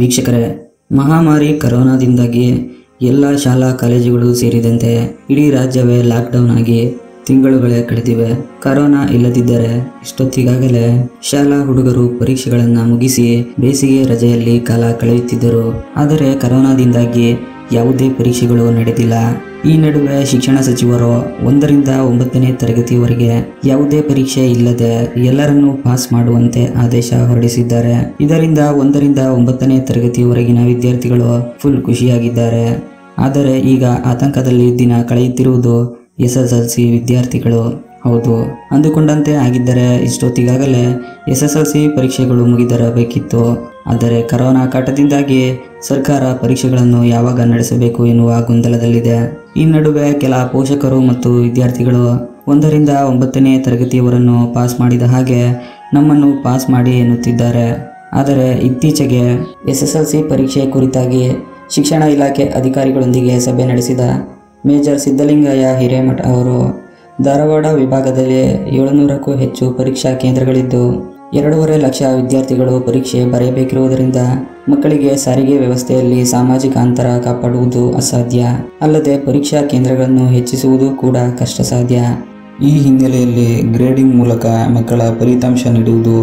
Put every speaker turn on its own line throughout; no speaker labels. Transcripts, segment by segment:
ವೀಕ್ಷಕರೇ, ಮಹಾಮಾರಿ ಕರೋನಾದಿಂದಾಗಿ ಎಲ್ಲ ಶಾಲಾ ಕಾಲೇಜುಗಳು ಸೇರಿದಂತೆ ಇಡೀ ರಾಜ್ಯವೇ ಲಾಕ್ಡೌನ್ ಆಗಿ ತಿಂಗಳುಗಳೇ ಕಳೆದಿವೆ. ಕರೋನಾ ಇಲ್ಲದಿದ್ದರೆ ಇಷ್ಟೊತ್ತಿಗಾಗಲೇ ಶಾಲಾ ಹುಡುಗರು ಪರೀಕ್ಷೆಗಳನ್ನು ಮುಗಿಸಿ ಬೇಸಿಗೆ ರಜೆಯಲ್ಲಿ ಕಾಲ ಕಳೆಯುತ್ತಿದ್ದರು. ಆದರೆ ಕರೋನಾದಿಂದಾಗಿ ಯಾವುದೇ ಪರೀಕ್ಷೆಗಳು ನಡೆದಿಲ್ಲ. ಈ ನಡುವೆ ಶಿಕ್ಷಣ ಸಚಿವರು ಒಂದರಿಂದ ಒಂಬತ್ತನೇ ತರಗತಿಯವರೆಗೆ ಯಾವುದೇ ಪರೀಕ್ಷೆ ಇಲ್ಲದೆ ಎಲ್ಲರನ್ನೂ ಪಾಸ್ ಮಾಡುವಂತೆ ಆದೇಶ ಹೊರಡಿಸಿದ್ದಾರೆ. ಇದರಿಂದ ಒಂದರಿಂದ ಒಂಬತ್ತನೇ ತರಗತಿಯವರೆಗಿನ ವಿದ್ಯಾರ್ಥಿಗಳು ಫುಲ್ ಖುಷಿಯಾಗಿದ್ದಾರೆ. ಆದರೆ ಈಗ ಆತಂಕದಲ್ಲಿ ದಿನ ಕಳೆಯುತ್ತಿರುವುದು ಎಸ್ ಎಸ್ ಎಲ್ ಸಿ ವಿದ್ಯಾರ್ಥಿಗಳು. ಹೌದು. ಅಂದುಕೊಂಡಂತೆ ಆಗಿದ್ದರೆ ಇಷ್ಟೊತ್ತಿಗಾಗಲೇ ಎಸ್ ಎಸ್ ಎಲ್ ಸಿ ಪರೀಕ್ಷೆಗಳು ಮುಗಿದಿರಬೇಕಿತ್ತು. ಆದರೆ ಕರೋನಾ ಕಾಟದಿಂದಾಗಿ ಸರ್ಕಾರ ಪರೀಕ್ಷೆಗಳನ್ನು ಯಾವಾಗ ನಡೆಸಬೇಕು ಎನ್ನುವ ಗೊಂದಲದಲ್ಲಿದೆ. ಈ ನಡುವೆ ಕೆಲ ಪೋಷಕರು ಮತ್ತು ವಿದ್ಯಾರ್ಥಿಗಳು ಒಂದರಿಂದ ಒಂಬತ್ತನೇ ತರಗತಿಯವರನ್ನು ಪಾಸ್ ಮಾಡಿದ ಹಾಗೆ ನಮ್ಮನ್ನು ಪಾಸ್ ಮಾಡಿ ಎನ್ನುತ್ತಿದ್ದಾರೆ. ಆದರೆ ಇತ್ತೀಚೆಗೆ ಎಸ್ ಎಸ್ ಎಲ್ ಸಿ ಪರೀಕ್ಷೆ ಕುರಿತಾಗಿ ಶಿಕ್ಷಣ ಇಲಾಖೆ ಅಧಿಕಾರಿಗಳೊಂದಿಗೆ ಸಭೆ ನಡೆಸಿದ ಮೇಜರ್ ಸಿದ್ದಲಿಂಗಯ್ಯ ಹಿರೇಮಠ ಅವರು ಧಾರವಾಡ ವಿಭಾಗದಲ್ಲಿ ಏಳುನೂರಕ್ಕೂ ಹೆಚ್ಚು ಪರೀಕ್ಷಾ ಕೇಂದ್ರಗಳಿದ್ದು, ಎರಡೂವರೆ ಲಕ್ಷ ವಿದ್ಯಾರ್ಥಿಗಳು ಪರೀಕ್ಷೆ ಬರೆಯಬೇಕಿರುವುದರಿಂದ ಮಕ್ಕಳಿಗೆ ಸಾರಿಗೆ ವ್ಯವಸ್ಥೆಯಲ್ಲಿ ಸಾಮಾಜಿಕ ಅಂತರ ಕಾಪಾಡುವುದು ಅಸಾಧ್ಯ. ಅಲ್ಲದೆ ಪರೀಕ್ಷಾ ಕೇಂದ್ರಗಳನ್ನು ಹೆಚ್ಚಿಸುವುದು ಕೂಡ ಕಷ್ಟ ಸಾಧ್ಯ
ಈ ಹಿನ್ನೆಲೆಯಲ್ಲಿ ಗ್ರೇಡಿಂಗ್ ಮೂಲಕ ಮಕ್ಕಳ ಫಲಿತಾಂಶ ನೀಡುವುದು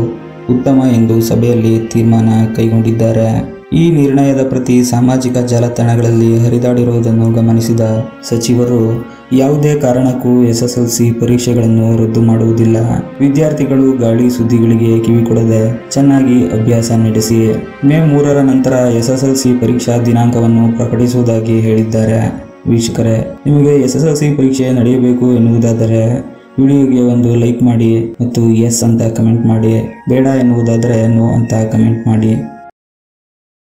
ಉತ್ತಮ ಎಂದು ಸಭೆಯಲ್ಲಿ ತೀರ್ಮಾನ ಕೈಗೊಂಡಿದ್ದಾರೆ. ಈ ನಿರ್ಣಯದ ಪ್ರತಿ ಸಾಮಾಜಿಕ ಜಾಲತಾಣಗಳಲ್ಲಿ ಹರಿದಾಡಿರುವುದನ್ನು ಗಮನಿಸಿದ ಸಚಿವರು, ಯಾವುದೇ ಕಾರಣಕ್ಕೂ ಎಸ್ಎಸ್ಎಲ್ಸಿ ಪರೀಕ್ಷೆಗಳನ್ನು ರದ್ದು ಮಾಡುವುದಿಲ್ಲ. ವಿದ್ಯಾರ್ಥಿಗಳು ಗಾಳಿ ಸುದ್ದಿಗಳಿಗೆ ಕಿವಿಕೊಡದೆ ಚೆನ್ನಾಗಿ ಅಭ್ಯಾಸ ನಡೆಸಿ, ಮೇ ಮೂರರ ನಂತರ ಎಸ್ಎಸ್ಎಲ್ಸಿ ಪರೀಕ್ಷಾ ದಿನಾಂಕವನ್ನು ಪ್ರಕಟಿಸುವುದಾಗಿ ಹೇಳಿದ್ದಾರೆ. ವೀಕ್ಷಕರೇ, ನಿಮಗೆ ಎಸ್ಎಸ್ಎಲ್ಸಿ ಪರೀಕ್ಷೆ ನಡೆಯಬೇಕು ಎನ್ನುವುದಾದರೆ ವಿಡಿಯೋಗೆ ಒಂದು ಲೈಕ್ ಮಾಡಿ ಮತ್ತು ಎಸ್ ಅಂತ ಕಮೆಂಟ್ ಮಾಡಿ. ಬೇಡ ಎನ್ನುವುದಾದರೆ ನೋ ಅಂತ ಕಮೆಂಟ್ ಮಾಡಿ.